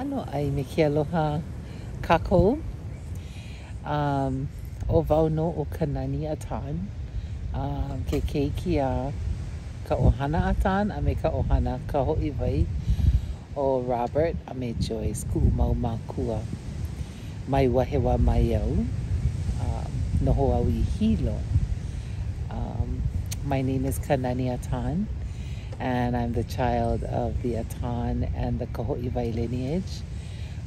Ano ai me ke aloha kako. Um, o wau no o kanani aton. Um, ke kei ki a ka ohana aton a me ka ohana ka hoi vai o Robert a me Joyce ku mau makua mai wahiawa mai au um, noho au i hilo. Um, my name is Kanani Aton and I'm the child of the Aton and the Kaho'ivai lineage.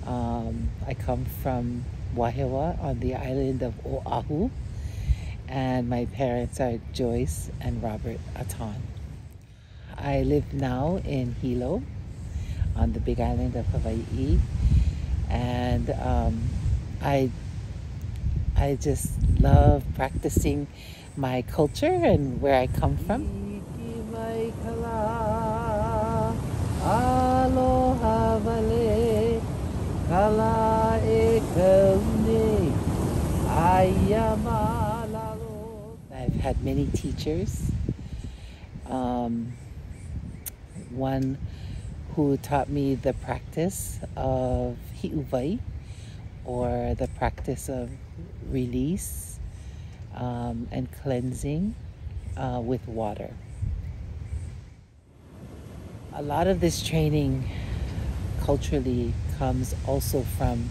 Um, I come from Wahiawa on the island of Oahu, and my parents are Joyce and Robert Aton. I live now in Hilo on the big island of Hawaii, and um, I I just love practicing my culture and where I come from. Aloha vale Kala e I've had many teachers. Um, one who taught me the practice of hi'uwai or the practice of release um, and cleansing uh, with water a lot of this training culturally comes also from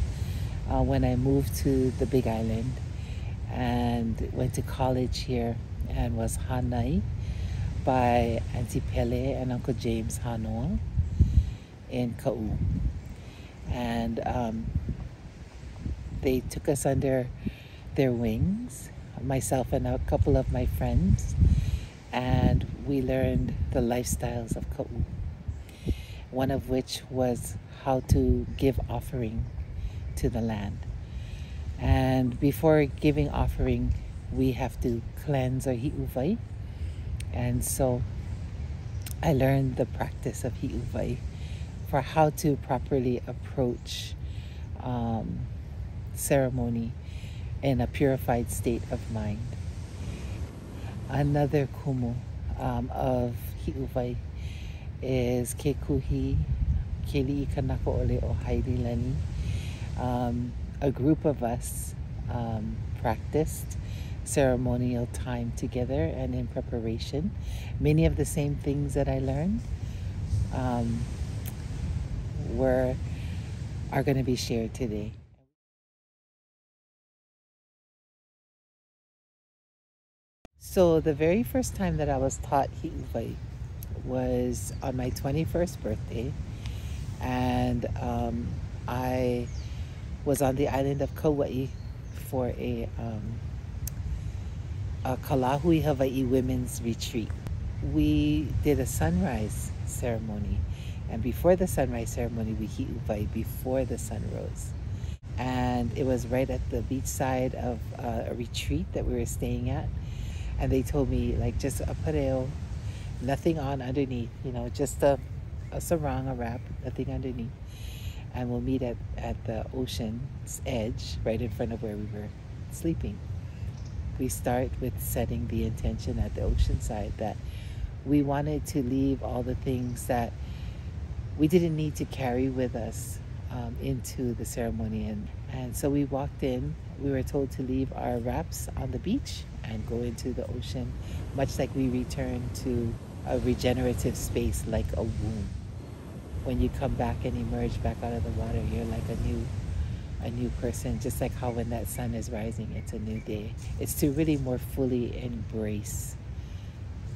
uh, when I moved to the Big Island and went to college here and was hanai by Auntie Pele and Uncle James Hanoa in Ka'u. And um, they took us under their wings, myself and a couple of my friends, and we learned the lifestyles of Ka'u one of which was how to give offering to the land. And before giving offering, we have to cleanse our hi'uwai. And so I learned the practice of hi'uwai for how to properly approach um, ceremony in a purified state of mind. Another kumu um, of hi'uwai is Ke Kuhi, Keli Kanaka Ole o Heidi Lenny. Um, a group of us um, practiced ceremonial time together and in preparation. Many of the same things that I learned um, were are going to be shared today. So the very first time that I was taught Hi'uwai was on my 21st birthday, and um, I was on the island of Kauai for a, um, a Ka Lahui Hawaii Women's Retreat. We did a sunrise ceremony, and before the sunrise ceremony, we hi'uwai before the sun rose. And it was right at the beach side of uh, a retreat that we were staying at. And they told me, like, just a pareo, nothing on underneath, you know, just a, a sarong, a wrap, nothing underneath. And we'll meet at, at the ocean's edge, right in front of where we were sleeping. We start with setting the intention at the ocean side that we wanted to leave all the things that we didn't need to carry with us um, into the ceremony. And, and so we walked in, we were told to leave our wraps on the beach and go into the ocean, much like we return to a regenerative space like a womb. When you come back and emerge back out of the water, you're like a new a new person, just like how when that sun is rising, it's a new day. It's to really more fully embrace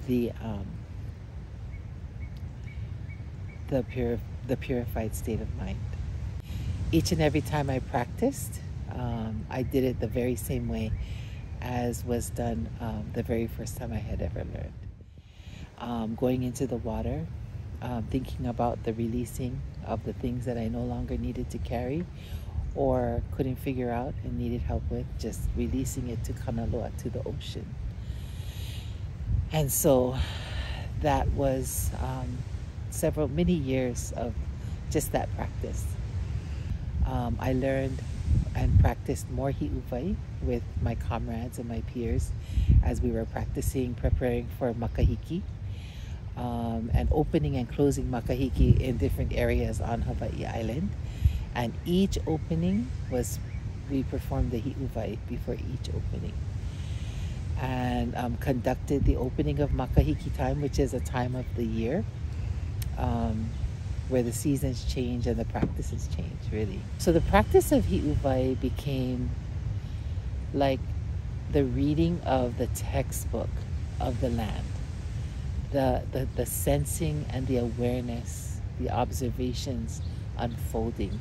the um, the pure the purified state of mind. Each and every time I practiced, um, I did it the very same way as was done um, the very first time I had ever learned um, going into the water, um, thinking about the releasing of the things that I no longer needed to carry or couldn't figure out and needed help with, just releasing it to Kanaloa, to the ocean. And so that was um, several, many years of just that practice. Um, I learned and practiced more hi'uwai with my comrades and my peers as we were practicing, preparing for makahiki, um, and opening and closing makahiki in different areas on Hawaii Island. And each opening was, we performed the hi'uwai before each opening. And um, conducted the opening of Makahiki time, which is a time of the year um, where the seasons change and the practices change, really. So the practice of hi'uwai became like the reading of the textbook of the land, the, the, the sensing and the awareness, the observations unfolding.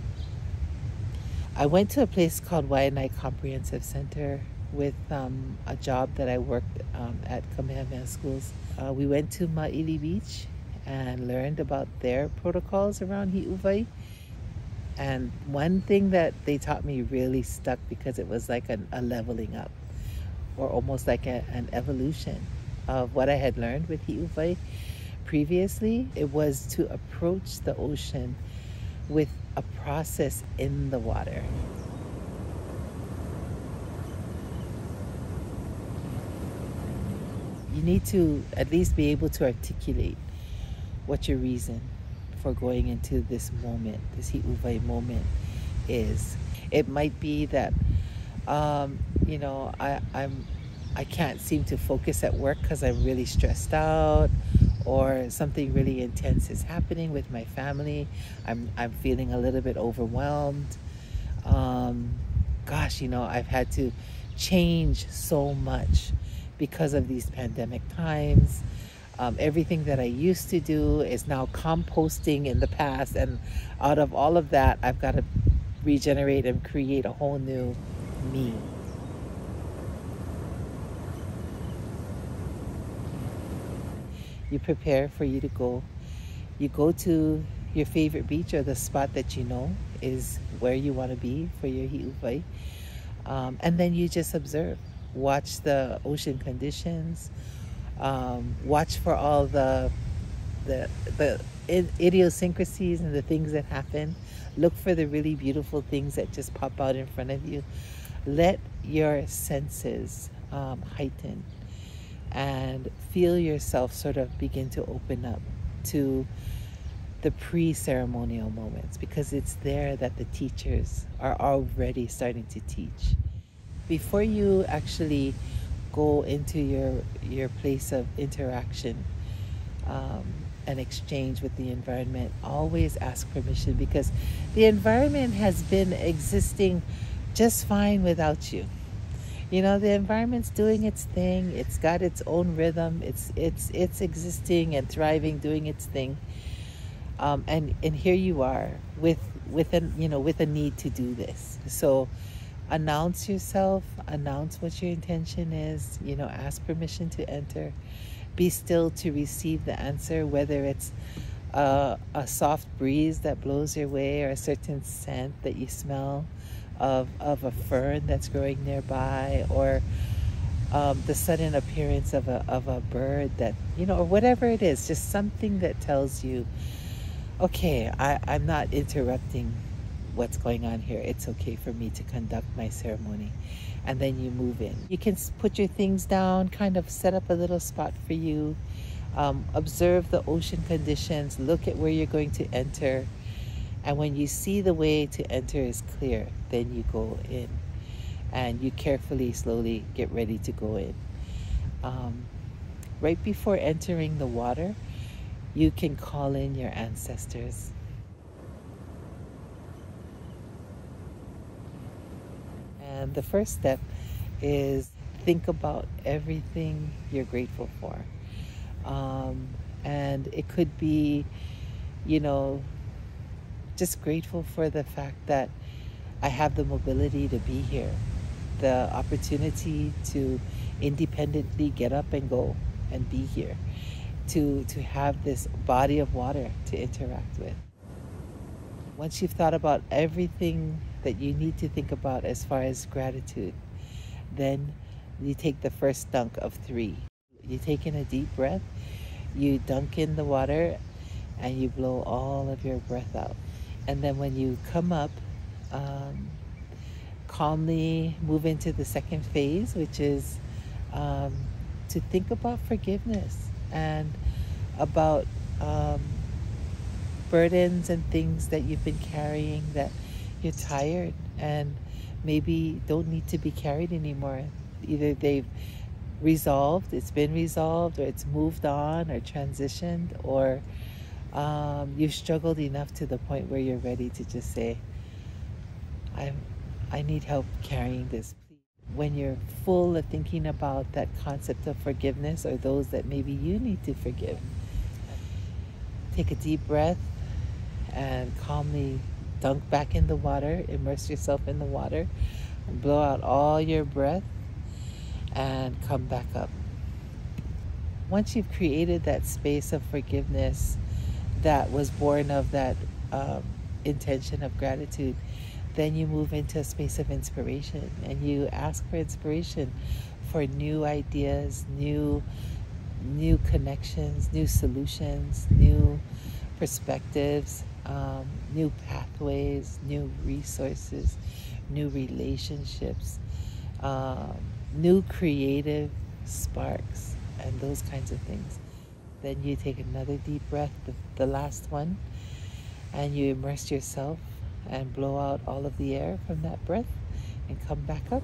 I went to a place called Waianae Comprehensive Center with um, a job that I worked um, at Kamehameha Schools. Uh, we went to Ma'ili Beach and learned about their protocols around Hi'uwai. And one thing that they taught me really stuck because it was like an, a leveling up or almost like a, an evolution of what I had learned with Hi'uwai previously. It was to approach the ocean with a process in the water. You need to at least be able to articulate what your reason for going into this moment, this hi'uwai moment is. It might be that um, you know, I, I'm I can't seem to focus at work because I'm really stressed out or something really intense is happening with my family. I'm, I'm feeling a little bit overwhelmed. Um, gosh, you know, I've had to change so much because of these pandemic times. Um, everything that I used to do is now composting in the past, and out of all of that, I've got to regenerate and create a whole new me. You prepare for you to go. You go to your favorite beach or the spot that you know is where you want to be for your hi'uwai. Um, and then you just observe. Watch the ocean conditions. Um, watch for all the the the idiosyncrasies and the things that happen. Look for the really beautiful things that just pop out in front of you. Let your senses um, heighten and feel yourself sort of begin to open up to the pre ceremonial moments because it's there that the teachers are already starting to teach. Before you actually go into your, your place of interaction um, and exchange with the environment, always ask permission because the environment has been existing just fine without you you know the environment's doing its thing. It's got its own rhythm. It's it's it's existing and thriving doing its thing. Um, and and here you are with with a you know with a need to do this. So announce yourself announce what your intention is you know ask permission to enter. Be still to receive the answer whether it's a, a soft breeze that blows your way or a certain scent that you smell of, of a fern that's growing nearby or um, the sudden appearance of a, of a bird that, you know, or whatever it is, just something that tells you, okay, I, I'm not interrupting what's going on here. It's okay for me to conduct my ceremony. And then you move in. You can put your things down, kind of set up a little spot for you. Um, observe the ocean conditions, look at where you're going to enter, and when you see the way to enter is clear, then you go in and you carefully, slowly get ready to go in. Um, right before entering the water, you can call in your ancestors. And the first step is think about everything you're grateful for. Um, and it could be, you know, just grateful for the fact that I have the mobility to be here, the opportunity to independently get up and go and be here, to, to have this body of water to interact with. Once you've thought about everything that you need to think about as far as gratitude, then you take the first dunk of three. You take in a deep breath, you dunk in the water, and you blow all of your breath out. And then when you come up, um, calmly move into the second phase, which is um, to think about forgiveness and about um, burdens and things that you've been carrying that you're tired and maybe don't need to be carried anymore. Either they've resolved, it's been resolved, or it's moved on or transitioned, or um, you've struggled enough to the point where you're ready to just say, I, I need help carrying this. When you're full of thinking about that concept of forgiveness or those that maybe you need to forgive, take a deep breath and calmly dunk back in the water, immerse yourself in the water, blow out all your breath and come back up. Once you've created that space of forgiveness that was born of that um, intention of gratitude, then you move into a space of inspiration and you ask for inspiration for new ideas, new new connections, new solutions, new perspectives, um, new pathways, new resources, new relationships, um, new creative sparks, and those kinds of things. Then you take another deep breath, the, the last one, and you immerse yourself and blow out all of the air from that breath and come back up.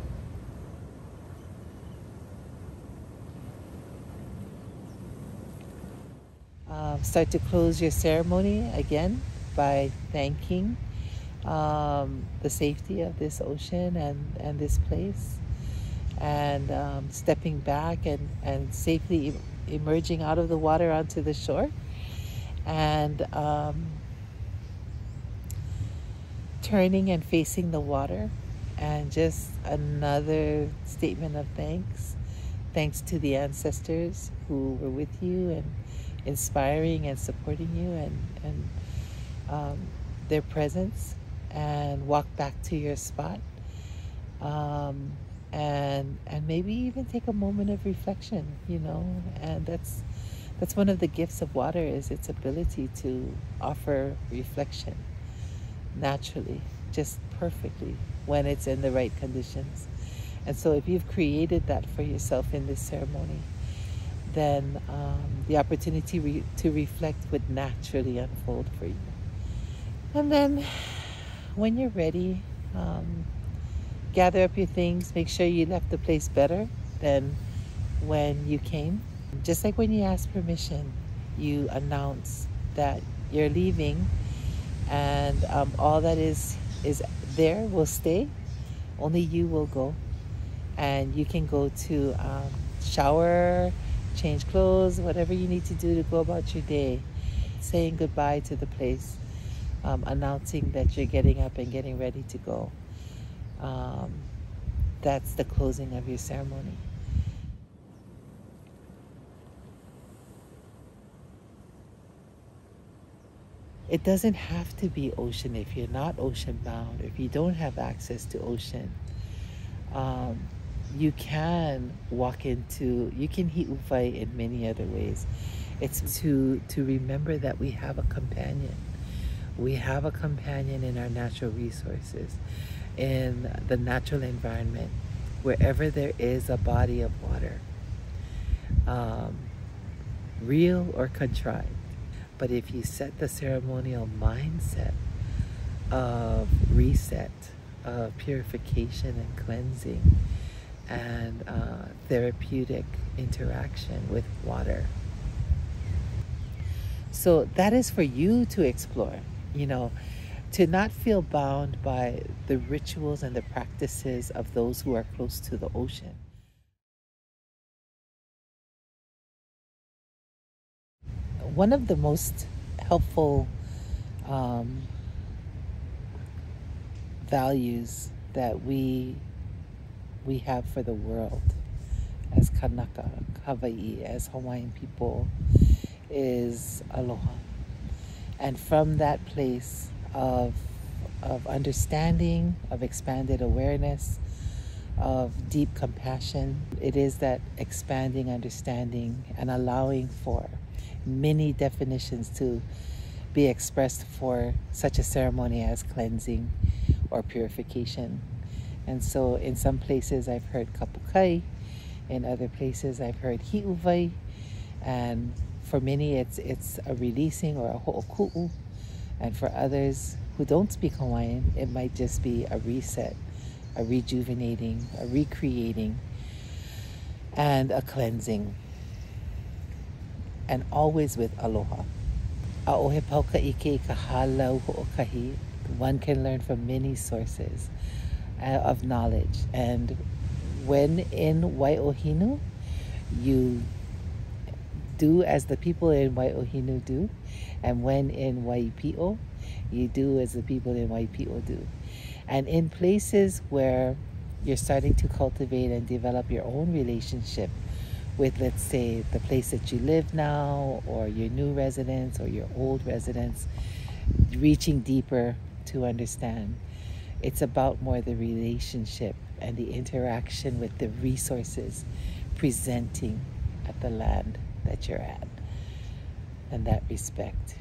Um, start to close your ceremony again by thanking um, the safety of this ocean and, and this place and um, stepping back and, and safely emerging out of the water onto the shore. And um, turning and facing the water. And just another statement of thanks. Thanks to the ancestors who were with you and inspiring and supporting you and, and um, their presence. And walk back to your spot. Um, and and maybe even take a moment of reflection you know? And that's that's one of the gifts of water is its ability to offer reflection naturally just perfectly when it's in the right conditions. And so if you've created that for yourself in this ceremony then um, the opportunity re- to reflect would naturally unfold for you. And then when you're ready um, gather up your things, make sure you left the place better than when you came. Just like when you ask permission, you announce that you're leaving and um, all that is is there will stay. Only you will go. And you can go to um, shower, change clothes, whatever you need to do to go about your day. Saying goodbye to the place, um, announcing that you're getting up and getting ready to go um, that's the closing of your ceremony. It doesn't have to be ocean if you're not ocean bound, if you don't have access to ocean. Um, you can walk into, you can hi'uwai in many other ways. It's to, to remember that we have a companion. We have a companion in our natural resources in the natural environment, wherever there is a body of water, um, real or contrived. But if you set the ceremonial mindset of reset, of purification and cleansing, and uh, therapeutic interaction with water. So that is for you to explore. You know, to not feel bound by the rituals and the practices of those who are close to the ocean. One of the most helpful um, values that we we have for the world as Kanaka, Hawaii, as Hawaiian people is aloha. And from that place, of, of understanding, of expanded awareness, of deep compassion. It is that expanding understanding and allowing for many definitions to be expressed for such a ceremony as cleansing or purification. And so in some places I've heard kapukai, in other places I've heard hi'uwai, and for many it's it's a releasing or a ho'oku'u, and for others, who don't speak Hawaiian, it might just be a reset, a rejuvenating, a recreating, and a cleansing. And always with aloha. A'ohe pauka ike kahalau ho'okahi. One can learn from many sources uh, of knowledge. And when in Wai'ohinu, you do as the people in Wai'ohinu do. And when in Waipi'o, you do as the people in Waipi'o do. And in places where you're starting to cultivate and develop your own relationship with, let's say, the place that you live now, or your new residence, or your old residence, reaching deeper to understand. It's about more the relationship and the interaction with the resources presenting at the land that you're at and that respect.